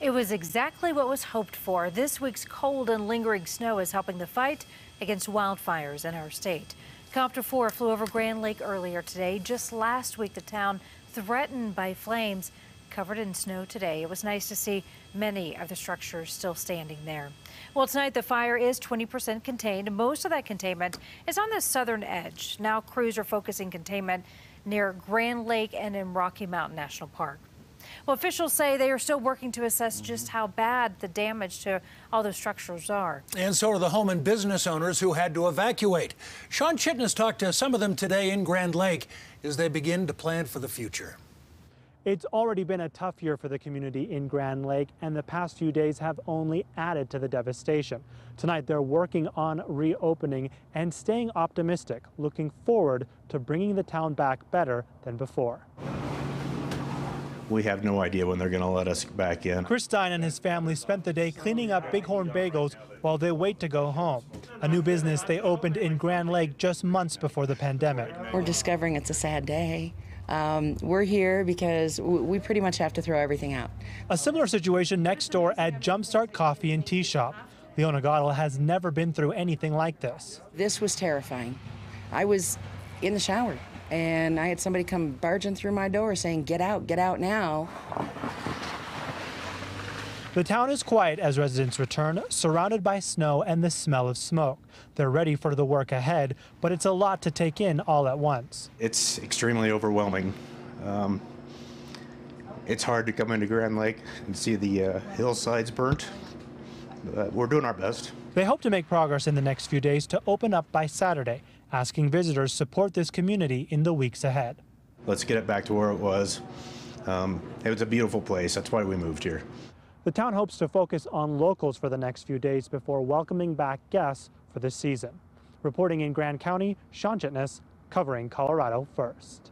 It was exactly what was hoped for. This week's cold and lingering snow is helping the fight against wildfires in our state. Copter 4 flew over Grand Lake earlier today. Just last week, the town threatened by flames covered in snow today. It was nice to see many of the structures still standing there. Well, tonight the fire is 20% contained. Most of that containment is on the southern edge. Now crews are focusing containment near Grand Lake and in Rocky Mountain National Park. Well, officials say they are still working to assess just how bad the damage to all those structures are. And so are the home and business owners who had to evacuate. Shawn Chitnis talked to some of them today in Grand Lake as they begin to plan for the future. It's already been a tough year for the community in Grand Lake, and the past few days have only added to the devastation. Tonight, they're working on reopening and staying optimistic, looking forward to bringing the town back better than before. We have no idea when they're going to let us back in. Chris Stein and his family spent the day cleaning up Bighorn Bagels while they wait to go home. A new business they opened in Grand Lake just months before the pandemic. We're discovering it's a sad day. Um, we're here because we pretty much have to throw everything out. A similar situation next door at Jumpstart Coffee and Tea Shop. Leona Gottel has never been through anything like this. This was terrifying. I was in the shower and I had somebody come barging through my door saying, Get out, get out now. The town is quiet as residents return, surrounded by snow and the smell of smoke. They're ready for the work ahead, but it's a lot to take in all at once. It's extremely overwhelming. Um, it's hard to come into Grand Lake and see the uh, hillsides burnt. Uh, we're doing our best. They hope to make progress in the next few days to open up by Saturday, asking visitors support this community in the weeks ahead. Let's get it back to where it was. Um, it was a beautiful place. That's why we moved here. The town hopes to focus on locals for the next few days before welcoming back guests for this season. Reporting in Grand County, Shawn Chitnis, covering Colorado First.